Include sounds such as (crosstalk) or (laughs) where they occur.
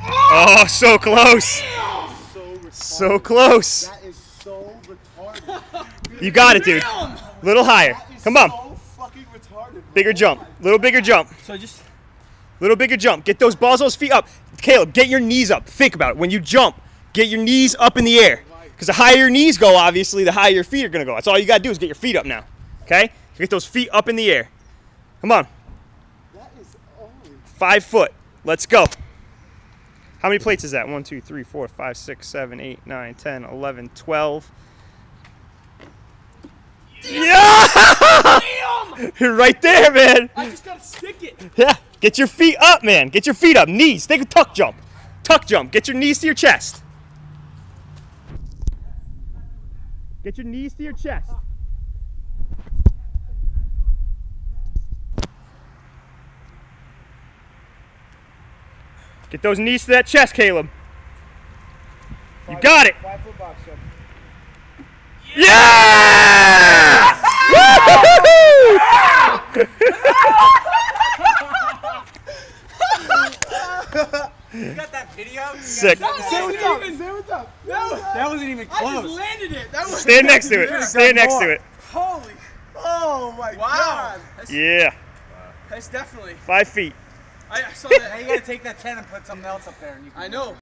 Oh, so close. So. So close. So. You got it, dude. Little higher. Come on. So fucking retarded. bro. Bigger jump. Little bigger jump. So just Little bigger jump. Get those balls, those feet up. Caleb, get your knees up. Think about it. When you jump, get your knees up in the air. Because the higher your knees go, obviously, the higher your feet are going to go. That's all you got to do is get your feet up now. Okay? Get those feet up in the air. Come on. That is only. Five foot. Let's go. How many plates is that? One, two, three, four, five, six, seven, eight, nine, ten, eleven, twelve. Yeah! You're (laughs) right there, man. I just gotta stick it. Yeah. Get your feet up, man. Get your feet up. Knees. Take a tuck jump. Tuck jump. Get your knees to your chest. Get your knees to your chest. Get those knees to that chest, Caleb. You got it. Five foot box jump. Yeah! Woo-hoo-hoo! You got that video? Sick. Say what's up. Say what's up. That wasn't even I just close. landed it. That was Stand next to it. Stand next to it. holy. Oh my Wow. god. That's, Yeah. that's definitely. Five feet. I saw (laughs) Now that. you gotta take that 10 and put something else up there. And you can I know.